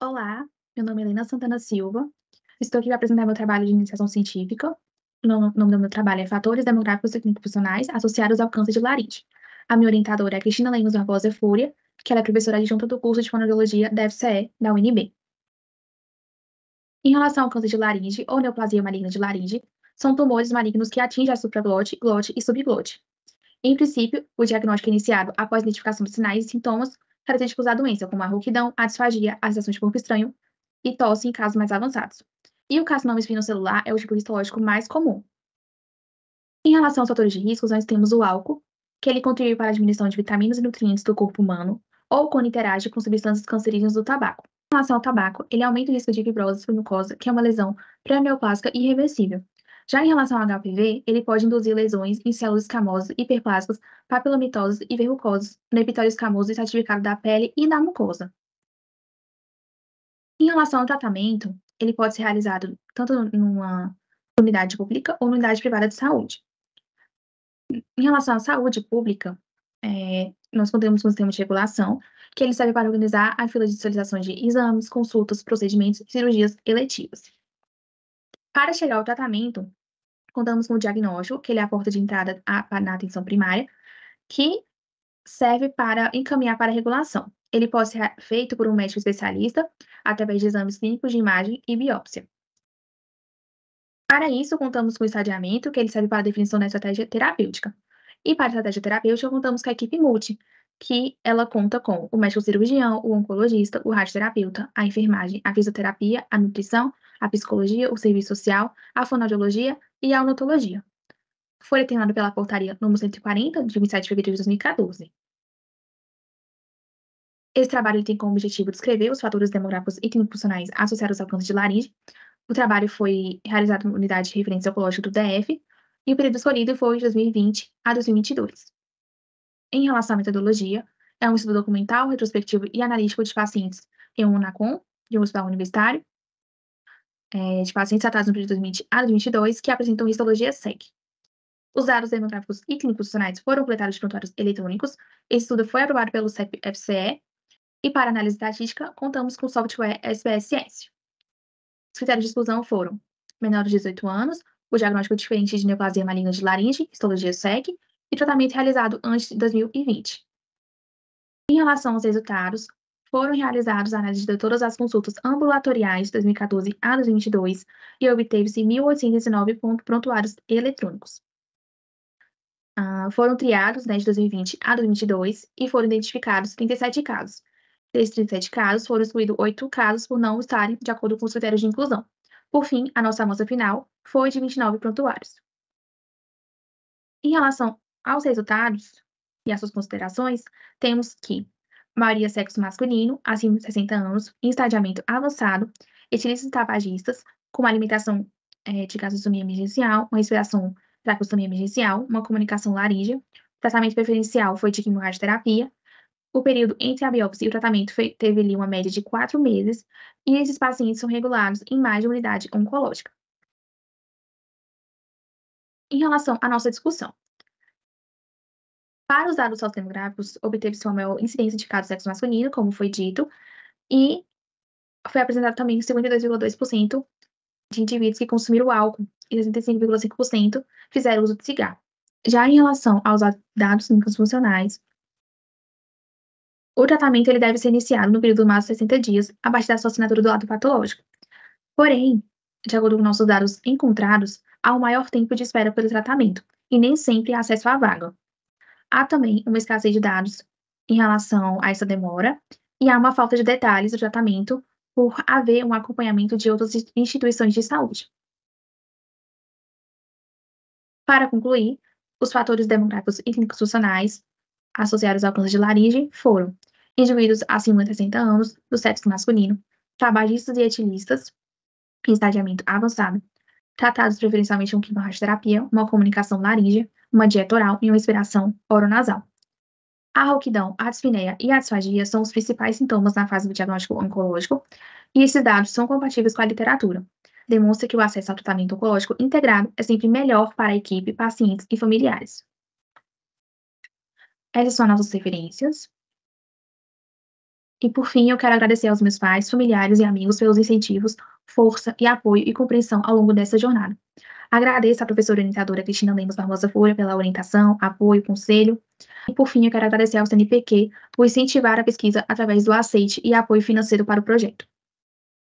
Olá, meu nome é Helena Santana Silva. Estou aqui para apresentar meu trabalho de iniciação científica. O nome do meu trabalho é Fatores Demográficos e Funcionais Associados ao Câncer de Laringe. A minha orientadora é Cristina Lemos Barbosa Fúria, que ela é professora adjunta do curso de Fonoaudiologia da FCE, da UNB. Em relação ao câncer de laringe ou neoplasia maligna de laringe, são tumores malignos que atingem a supraglote, glote e subglote. Em princípio, o diagnóstico é iniciado após identificação dos sinais e sintomas característicos da doença, como a rouquidão, a disfagia, a sensação de corpo estranho e tosse em casos mais avançados. E o carcinoma espinocelular é o tipo histológico mais comum. Em relação aos fatores de risco, nós temos o álcool, que ele contribui para a diminuição de vitaminas e nutrientes do corpo humano, ou quando interage com substâncias cancerígenas do tabaco. Em relação ao tabaco, ele aumenta o risco de fibrose mucosa, que é uma lesão pré-neoplásica irreversível. Já em relação ao HPV, ele pode induzir lesões em células escamosas, hiperplásicas, papilomitosas e verrucosas no epitélio escamoso estratificado da pele e da mucosa. Em relação ao tratamento, ele pode ser realizado tanto numa unidade pública ou unidade privada de saúde. Em relação à saúde pública, é, nós contamos com um sistema de regulação, que ele serve para organizar a fila de visualização de exames, consultas, procedimentos e cirurgias eletivas. Para chegar ao tratamento, contamos com o diagnóstico, que ele é a porta de entrada na atenção primária, que serve para encaminhar para a regulação. Ele pode ser feito por um médico especialista, através de exames clínicos de imagem e biópsia. Para isso, contamos com o estadiamento, que ele serve para a definição da estratégia terapêutica. E para a estratégia terapêutica, contamos com a equipe multi, que ela conta com o médico cirurgião, o oncologista, o radioterapeuta, a enfermagem, a fisioterapia, a nutrição, a psicologia, o serviço social, a fonoaudiologia e a odontologia. Foi determinado pela portaria número 140, de 27 de fevereiro de 2014. Esse trabalho tem como objetivo descrever os fatores demográficos e funcionais associados ao câncer de laringe. O trabalho foi realizado na unidade de referência oncológica do DF, e o período escolhido foi de 2020 a 2022. Em relação à metodologia, é um estudo documental, retrospectivo e analítico de pacientes em um NACOM, de um hospital universitário, é, de pacientes tratados no período de 2020 a 2022, que apresentam histologia SEC. Os dados demográficos e clínicos funcionais foram coletados de prontuários eletrônicos. Esse estudo foi aprovado pelo CEP-FCE. E para análise estatística, contamos com o software SPSS. Os critérios de exclusão foram menores de 18 anos, o diagnóstico diferente de neoplasia maligna de laringe, histologia SEC, e tratamento realizado antes de 2020. Em relação aos resultados, foram realizados análises de todas as consultas ambulatoriais de 2014 a 2022 e obteve-se 1.819 prontuários eletrônicos. Uh, foram triados né, de 2020 a 2022 e foram identificados 37 casos. Desses 37 casos, foram excluídos 8 casos por não estarem de acordo com os critérios de inclusão. Por fim, a nossa amostra final foi de 29 prontuários. Em relação aos resultados e às suas considerações, temos que maioria sexo masculino, acima de 60 anos, em estadiamento avançado, etilistas tabagistas, com uma alimentação é, de gastronomia emergencial, uma respiração tracostomia emergencial, uma comunicação laríngea. O tratamento preferencial foi de quimioradioterapia. O período entre a biópsia e o tratamento foi, teve ali uma média de quatro meses, e esses pacientes são regulados em mais de unidade oncológica. Em relação à nossa discussão, para os dados sociodemográficos, obteve-se uma maior incidência de casos de sexo masculino, como foi dito, e foi apresentado também 52,2% de indivíduos que consumiram álcool e 65,5% fizeram uso de cigarro. Já em relação aos dados clínicos funcionais, o tratamento ele deve ser iniciado no período máximo de 60 dias, abaixo da sua assinatura do lado patológico. Porém, de acordo com nossos dados encontrados, há um maior tempo de espera pelo tratamento, e nem sempre há acesso à vaga. Há também uma escassez de dados em relação a essa demora e há uma falta de detalhes do tratamento por haver um acompanhamento de outras instituições de saúde. Para concluir, os fatores demográficos e clínicos funcionais associados ao câncer de laringe foram indivíduos acima de 60 anos, do sexo masculino, tabagistas e etilistas, em estadiamento avançado, tratados preferencialmente com quimioterapia, uma comunicação laríngea, uma dieta oral e uma respiração oronasal. A rouquidão, a dispneia e a disfagia são os principais sintomas na fase do diagnóstico oncológico, e esses dados são compatíveis com a literatura. Demonstra que o acesso ao tratamento oncológico integrado é sempre melhor para a equipe, pacientes e familiares. Essas são nossas referências. E, por fim, eu quero agradecer aos meus pais, familiares e amigos pelos incentivos, força e apoio e compreensão ao longo dessa jornada. Agradeço à professora orientadora Cristina Lemos Barbosa Folha pela orientação, apoio, conselho. E, por fim, eu quero agradecer ao CNPq por incentivar a pesquisa através do aceite e apoio financeiro para o projeto.